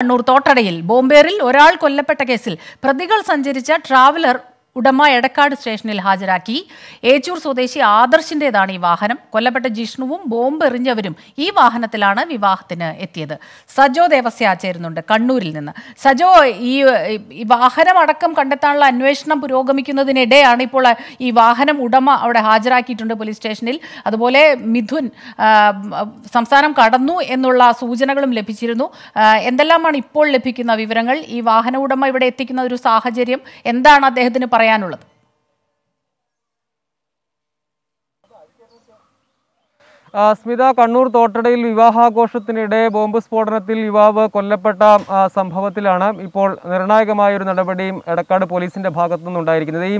കണ്ണൂർ തോട്ടടയിൽ ബോംബേറിൽ ഒരാൾ കൊല്ലപ്പെട്ട കേസിൽ പ്രതികൾ സഞ്ചരിച്ച ട്രാവലർ ഉടമ എടക്കാട് സ്റ്റേഷനിൽ ഹാജരാക്കി. ഏച്ചൂർ സ്വദേശി ആദർശിന്റേതാണ് ഈ വാഹനം. കൊല്ലപ്പെട്ട ജിഷ്ണുവും ബോംബ് എറിഞ്ഞവരും ഈ വാഹനത്തിലാണ് വിവാഹത്തിന് എത്തിയത്. സജോ ദേവസ്യ ചേരുന്നുണ്ട് കണ്ണൂരിൽ നിന്ന്. സജോ ഈ വാഹനം അടക്കം കണ്ടെത്താനുള്ള അന്വേഷണം പുരോഗമിക്കുന്നതിനിടെയാണ് ഇപ്പോൾ ഈ വാഹനം ഉടമ അവിടെ ഹാജരാക്കിയിട്ടുണ്ട് പോലീസ് സ്റ്റേഷനിൽ. അതുപോലെ മിഥുൻ സംസ്ഥാനം കടന്നു എന്നുള്ള സൂചനകളും ലഭിച്ചിരുന്നു. എന്തെല്ലാമാണ് ഇപ്പോൾ ലഭിക്കുന്ന വിവരങ്ങൾ? ഈ വാഹന ഉടമ ഇവിടെ എത്തിക്കുന്ന ഒരു സാഹചര്യം എന്താണ് അദ്ദേഹത്തിന് പറയാനുള്ളത്. സ്മിത കണ്ണൂർ തോട്ടടയിൽ വിവാഹാഘോഷത്തിനിടെ ബോംബ് സ്ഫോടനത്തിൽ യുവാവ് കൊല്ലപ്പെട്ട സംഭവത്തിലാണ് ഇപ്പോൾ നിർണായകമായ ഒരു നടപടിയും എടക്കാട് പോലീസിന്റെ ഭാഗത്തു നിന്നുണ്ടായിരിക്കുന്നത് ഈ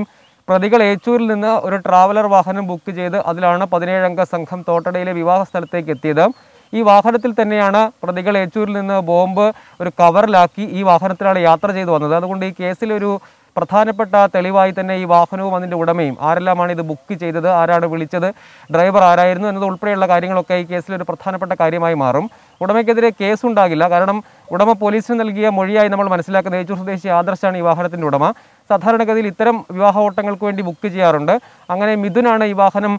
പ്രതികൾ ഏച്ചൂരിൽ നിന്ന് ഒരു ട്രാവലർ വാഹനം ബുക്ക് ചെയ്ത് അതിലാണ് പതിനേഴംഗ സംഘം തോട്ടടയിലെ വിവാഹ സ്ഥലത്തേക്ക് എത്തിയത്. ഈ വാഹനത്തിൽ തന്നെയാണ് പ്രതികൾ ഏച്ചൂരിൽ നിന്ന് ബോംബ് ഒരു കവറിലാക്കി ഈ വാഹനത്തിലാണ് യാത്ര ചെയ്തു വന്നത്. അതുകൊണ്ട് ഈ കേസിലൊരു പ്രധാനപ്പെട്ട തെളിവായി തന്നെ ഈ വാഹനവും അതിന്റെ ഉടമയും. ആരെല്ലാമാണ് ഇത് ബുക്ക് ചെയ്തത്? ആരാണ് വിളിച്ചത്? ഡ്രൈവർ ആരായിരുന്നു എന്നത് ഉൾപ്പെടെയുള്ള കാര്യങ്ങളൊക്കെ ഈ കേസിൽ ഒരു പ്രധാനപ്പെട്ട കാര്യമായി മാറും. ഉടമയ്ക്കെതിരെ കേസുണ്ടാകില്ല കാരണം ഉടമ പോലീസിന് നൽകിയ മൊഴിയായി നമ്മൾ മനസ്സിലാക്കുന്ന ഏച്ചൂർ സ്വദേശി ആദർശാണ് ഈ വാഹനത്തിന്റെ ഉടമ. സാധാരണഗതിയിൽ ഇത്തരം വിവാഹ ഓട്ടങ്ങൾക്ക് വേണ്ടി ബുക്ക് ചെയ്യാറുണ്ട്. അങ്ങനെ മിഥുനാണ് ഈ വാഹനം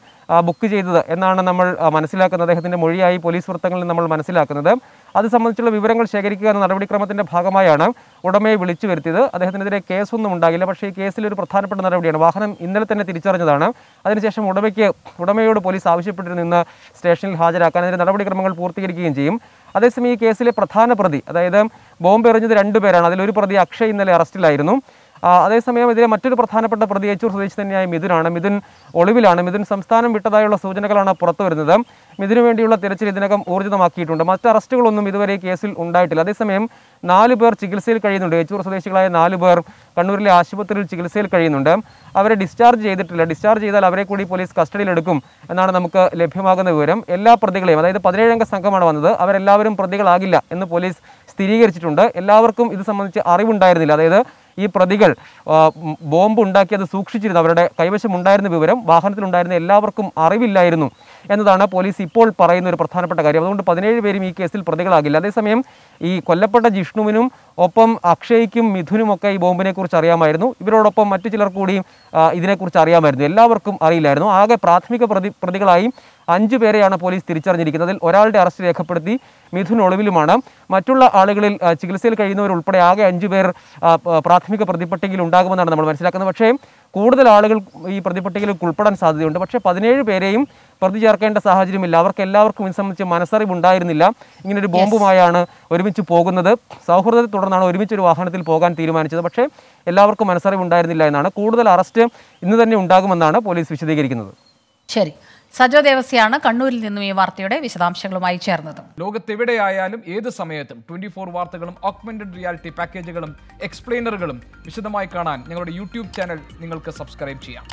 ബുക്ക് ചെയ്തത് എന്നാണ് നമ്മൾ മനസ്സിലാക്കുന്നത്. അദ്ദേഹത്തിന്റെ മൊഴിയായി പോലീസ് വൃത്തങ്ങളിൽ നമ്മൾ മനസ്സിലാക്കുന്നത്. അത് സംബന്ധിച്ചുള്ള വിവരങ്ങൾ ശേഖരിക്കുക എന്ന നടപടിക്രമത്തിന്റെ ഭാഗമായാണ് ഉടമയെ വിളിച്ചു വരുത്തിയത്. അദ്ദേഹത്തിനെതിരെ കേസൊന്നും ഉണ്ടാകില്ല. പക്ഷേ ഈ കേസിൽ ഒരു പ്രധാനപ്പെട്ട നടപടിയാണ്. വാഹനം ഇന്നലെ തന്നെ തിരിച്ചറിഞ്ഞതാണ്. അതിനുശേഷം ഉടമയ്ക്ക് ഉടമയോട് പോലീസ് ആവശ്യപ്പെട്ടിരുന്നു ഇന്ന് സ്റ്റേഷനിൽ ഹാജരാക്കാൻ അതിന്റെ നടപടിക്രമങ്ങൾ പൂർത്തീകരിക്കുകയും ചെയ്യും. അതേസമയം ഈ കേസിലെ പ്രധാന പ്രതി അതായത് ബോംബ് എറിഞ്ഞത് രണ്ടുപേരാണ്. അതിലൊരു പ്രതി അക്ഷയ് ഇന്നലെ അറസ്റ്റിലായിരുന്നു. അതേസമയം ഇതിലെ മറ്റൊരു പ്രധാനപ്പെട്ട പ്രതി ഏച്ചൂർ സ്വദേശി തന്നെയായ മിഥുനാണ്. മിഥുൻ ഒളിവിലാണ്. മിഥുൻ സംസ്ഥാനം വിട്ടതായുള്ള സൂചനകളാണ് പുറത്തു വരുന്നത്. മിഥുനു വേണ്ടിയുള്ള തിരച്ചിൽ ഇതിനകം ഊർജിതമാക്കിയിട്ടുണ്ട്. മറ്റ് അറസ്റ്റുകളൊന്നും ഇതുവരെ കേസിൽ ഉണ്ടായിട്ടില്ല. അതേസമയം നാല് പേർ ചികിത്സയിൽ കഴിയുന്നുണ്ട്. ഏച്ചൂർ സ്വദേശികളായ നാല് പേർ കണ്ണൂരിലെ ആശുപത്രിയിൽ ചികിത്സയിൽ കഴിയുന്നുണ്ട്. അവരെ ഡിസ്ചാർജ് ചെയ്തിട്ടില്ല. ഡിസ്ചാർജ് ചെയ്താൽ അവരെ കൂടി പോലീസ് കസ്റ്റഡിയിലെടുക്കും എന്നാണ് നമുക്ക് ലഭ്യമാകുന്ന വിവരം. എല്ലാ പ്രതികളെയും അതായത് പതിനേഴംഗ സംഘമാണ് വന്നത്. അവരെല്ലാവരും പ്രതികളാകില്ല എന്ന് പോലീസ് സ്ഥിരീകരിച്ചിട്ടുണ്ട്. എല്ലാവർക്കും ഇത് സംബന്ധിച്ച് അറിവുണ്ടായിരുന്നില്ല. അതായത് ഈ പ്രതികൾ ബോംബ് ഉണ്ടാക്കി അത് സൂക്ഷിച്ചിരുന്നു. അവരുടെ കൈവശം ഉണ്ടായിരുന്ന വിവരം വാഹനത്തിലുണ്ടായിരുന്ന എല്ലാവർക്കും അറിവില്ലായിരുന്നു എന്നതാണ് പോലീസ് ഇപ്പോൾ പറയുന്ന ഒരു പ്രധാനപ്പെട്ട കാര്യം. അതുകൊണ്ട് പതിനേഴ് പേരും ഈ കേസിൽ പ്രതികളാകില്ല. അതേസമയം ഈ കൊല്ലപ്പെട്ട ജിഷ്ണുവിനും ഒപ്പം അക്ഷയ്ക്കും മിഥുനുമൊക്കെ ഈ ബോംബിനെ കുറിച്ച് അറിയാമായിരുന്നു. ഇവരോടൊപ്പം മറ്റു ചിലർ കൂടിയും ഇതിനെക്കുറിച്ച് അറിയാമായിരുന്നു. എല്ലാവർക്കും അറിയില്ലായിരുന്നു. ആകെ പ്രാഥമിക പ്രതി പ്രതികളായി അഞ്ചു പേരെയാണ് പോലീസ് തിരിച്ചറിഞ്ഞിരിക്കുന്നത്. ഒരാളുടെ അറസ്റ്റ് രേഖപ്പെടുത്തി മിഥുൻ ഒളിവിലുമാണ്. മറ്റുള്ള ആളുകളിൽ ചികിത്സയിൽ കഴിയുന്നവരുൾപ്പെടെ ആകെ അഞ്ചു പേർ പ്രാഥമിക പ്രതിപട്ടികയിൽ ഉണ്ടാകുമെന്നാണ് നമ്മൾ മനസ്സിലാക്കുന്നത്. പക്ഷേ കൂടുതൽ ആളുകൾ ഈ പ്രതിപട്ടികയിൽ ഉൾപ്പെടാൻ സാധ്യതയുണ്ട്. പക്ഷേ പതിനേഴ് പേരെയും പ്രതി ചേർക്കേണ്ട സാഹചര്യമില്ല. അവർക്ക് എല്ലാവർക്കും ഇത് സംബന്ധിച്ച് മനസ്സറിവുണ്ടായിരുന്നില്ല. ഇങ്ങനെ ഒരു ബോംബുമായാണ് ഒരുമിച്ച് പോകുന്നത്. സൗഹൃദത്തെ തുടർന്നാണ് ഒരുമിച്ച് ഒരു വാഹനത്തിൽ പോകാൻ തീരുമാനിച്ചത്. പക്ഷേ എല്ലാവർക്കും മനസ്സറിവുണ്ടായിരുന്നില്ല എന്നാണ്. കൂടുതൽ അറസ്റ്റ് ഇന്ന് തന്നെ ഉണ്ടാകുമെന്നാണ് പോലീസ് വിശദീകരിക്കുന്നത്. ശരി. സജോ ദേവസ്യാണ് കണ്ണൂരിൽ നിന്നും ഈ വാർത്തയുടെ വിശദാംശങ്ങളുമായി ചേർന്നത്. ലോകത്തെവിടെയായാലും ഏത് സമയത്തും ട്വന്റി ഫോർ വാർത്തകളും ഓക്മെന്റഡ് റിയാലിറ്റി പാക്കേജുകളും എക്സ്പ്ലെയിനറുകളും വിശദമായി കാണാൻ ഞങ്ങളുടെ യൂട്യൂബ് ചാനൽ നിങ്ങൾക്ക് സബ്സ്ക്രൈബ് ചെയ്യാം.